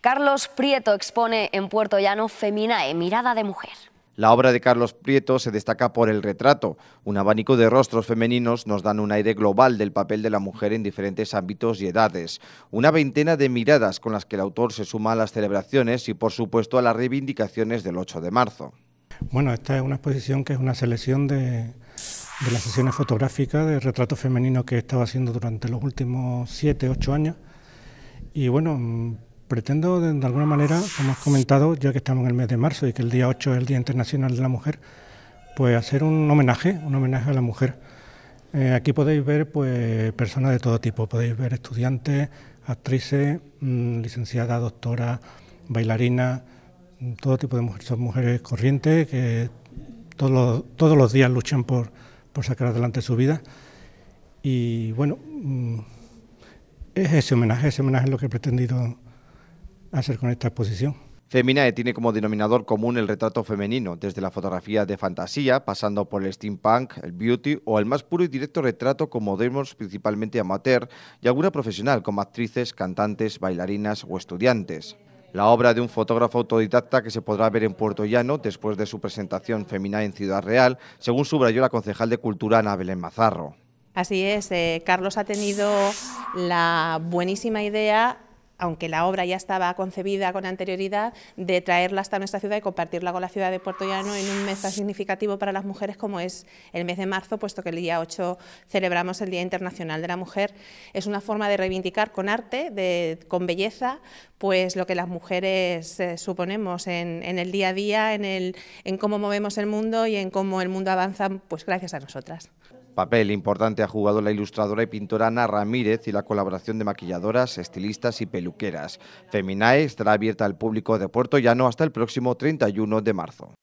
Carlos Prieto expone en Puerto Llano Feminae, mirada de mujer. La obra de Carlos Prieto se destaca por el retrato. Un abanico de rostros femeninos nos dan un aire global del papel de la mujer en diferentes ámbitos y edades. Una veintena de miradas con las que el autor se suma a las celebraciones y, por supuesto, a las reivindicaciones del 8 de marzo. Bueno, esta es una exposición que es una selección de, las sesiones fotográficas de retrato femenino que he estado haciendo durante los últimos siete, ocho años. Y bueno, Pretendo, de, alguna manera, como has comentado, ya que estamos en el mes de marzo y que el día 8 es el Día Internacional de la Mujer, pues hacer un homenaje, un homenaje a la mujer. Eh, aquí podéis ver pues, personas de todo tipo, podéis ver estudiantes, actrices, mm, licenciadas, doctoras, bailarinas, todo tipo de mujeres. Son mujeres corrientes que todos los, todos los días luchan por, por sacar adelante su vida. Y bueno, mm, es ese homenaje, ese homenaje es lo que he pretendido hacer con esta exposición. Feminae tiene como denominador común el retrato femenino, desde la fotografía de fantasía, pasando por el steampunk, el beauty o el más puro y directo retrato con modelos principalmente amateur y alguna profesional como actrices, cantantes, bailarinas o estudiantes. La obra de un fotógrafo autodidacta que se podrá ver en Puerto Llano después de su presentación Feminae en Ciudad Real, según subrayó la concejal de Cultura Ana Belén Mazarro. Así es, eh, Carlos ha tenido la buenísima idea aunque la obra ya estaba concebida con anterioridad, de traerla hasta nuestra ciudad y compartirla con la ciudad de Puerto Llano en un mes tan significativo para las mujeres como es el mes de marzo, puesto que el día 8 celebramos el Día Internacional de la Mujer. Es una forma de reivindicar con arte, con belleza, pues lo que las mujeres eh, suponemos en, el día a día, en, en cómo movemos el mundo y en cómo el mundo avanza pues gracias a nosotras. Papel importante ha jugado la ilustradora y pintora Ana Ramírez y la colaboración de maquilladoras, estilistas y peluqueras. Feminae estará abierta al público de Puerto Llano hasta el próximo 31 de marzo.